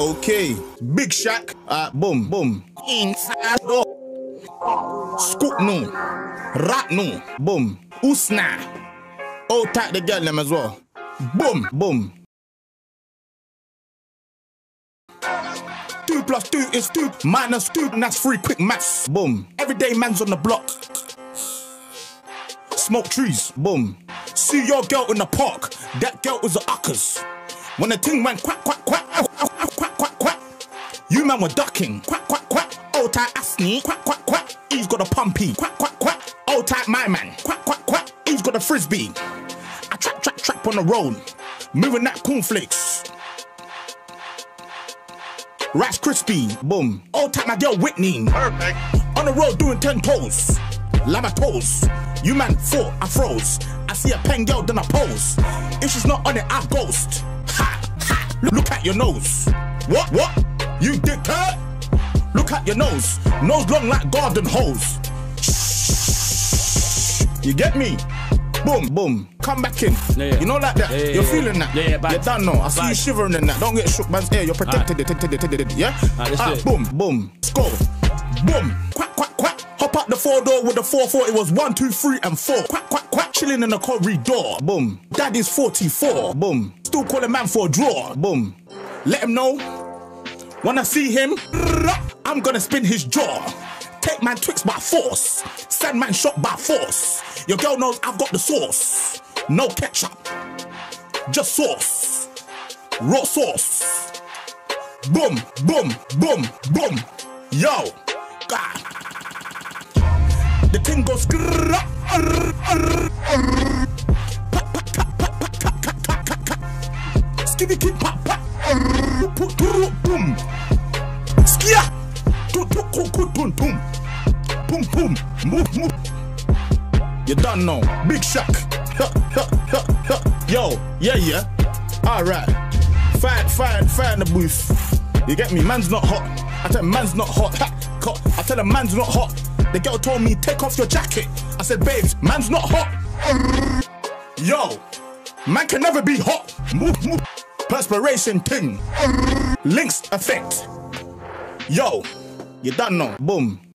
Okay, Big Shaq. Uh, boom, boom. Inside. Scoop no. Rat no. Boom. Usna. Oh, tag the girl them as well. Boom, boom. Two plus two is two minus two, and that's three quick maths. Boom. Everyday man's on the block. Smoke trees. Boom. See your girl in the park. That girl was a uckers. When the thing went quack, quack, quack, You man were ducking. Quack, quack, quack. Old tight Asney. Quack, quack, quack. He's got a pumpy. Quack, quack, quack. Old tight my man. Quack, quack, quack. He's got a frisbee. I trap, trap, trap on the road. Moving that cornflakes. Rice crispy, boom. Old tight my girl Whitney. Perfect. On the road doing 10 toes. Lama toes. You man four, I froze. I see a pen girl, then I pose. If she's not on it, I ghost. Ha, ha. Look, look at your nose. What, what? You dickhead? Look at your nose. Nose long like garden hose. You get me? Boom, boom. Come back in. Yeah, yeah. You know like that? Yeah, You're feeling that? Yeah, yeah, bad. You don't know. I see you shivering in that. Don't get shook man's ear. You're protected. it. Yeah? Let's Ah, boom, boom. Let's go. Boom. Quack, quack, quack. Hop out the four door with the 4-4. It was one, two, three, and four. Quack, quack, quack. Chilling in the corridor. Boom. Daddy's 44. Boom. Still call a man for a draw. Boom. Let him know. I see him, I'm gonna spin his jaw. Take man Twix by force. Send man shot by force. Your girl knows I've got the sauce. No ketchup. Just sauce. Raw sauce. Boom, boom, boom, boom. Yo. God. The thing goes. arr. Pa, boom. tum. Boom, boom. Move, move. You done know. Big shock. Yo, yeah, yeah. Alright. Fire, fire, fire in the booth. You get me? Man's not hot. I tell man's not hot. Cut. I tell him man's not hot. The girl told me take off your jacket. I said, babes, man's not hot. Yo, man can never be hot. Move, move. Perspiration ting. Links effect. Yo, you done know. Boom.